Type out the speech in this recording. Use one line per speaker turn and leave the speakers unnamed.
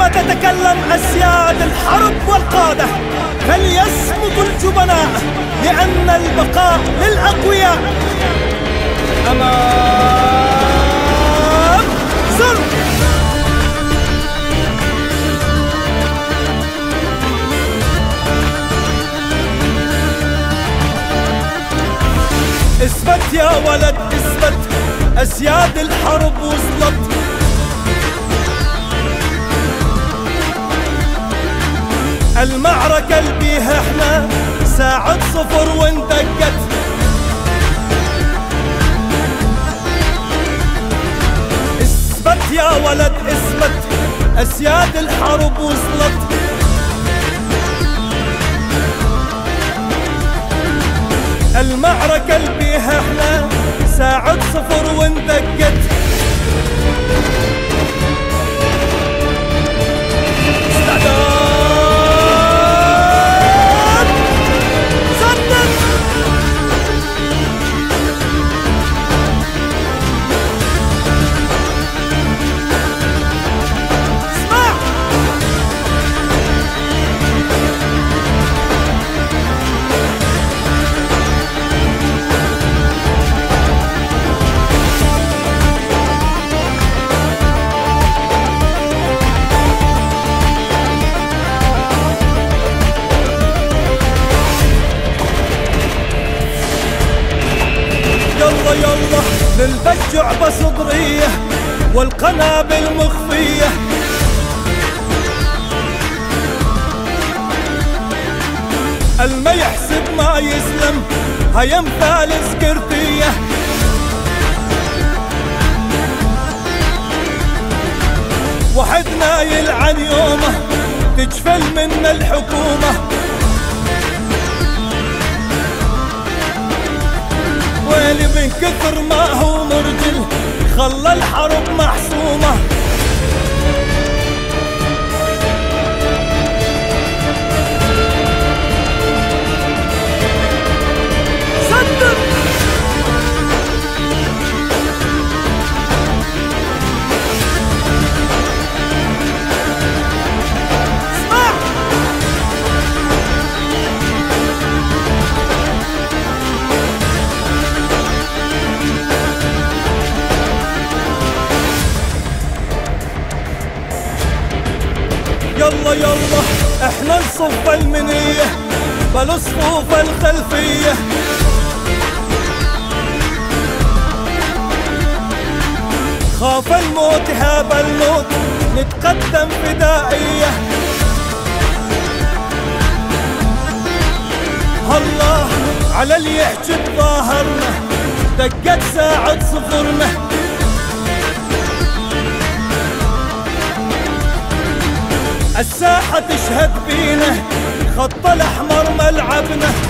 حينما تتكلم أسياد الحرب والقادة فليصمت الجبناء لأن البقاء للأقوياء. أمام إثبت يا ولد إثبت. أسياد الحرب وصلت. المعركة اللي بيها إحنا ساعة صفر واندقت اثبت يا ولد اثبت. أسياد الحرب وصلت. المعركة اللي بيها إحنا ساعة صفر واندقت للبجع صدرية والقنابل مخفية ألما يحسب ما يسلم هيا امثال سكرتية وحدنا يلعن يومه تجفل منا الحكومة. ويلي من كثر ما هو مرجل خلى الحرب محسومة يلا يلا إحنا نصف المنية بل صفوف الخلفية. خاف الموت هاب الموت نتقدم فدائية الله على اللي يحجب ظاهرنا دقت ساعة صفرنا. تشهد بينا خط الأحمر ملعبنا.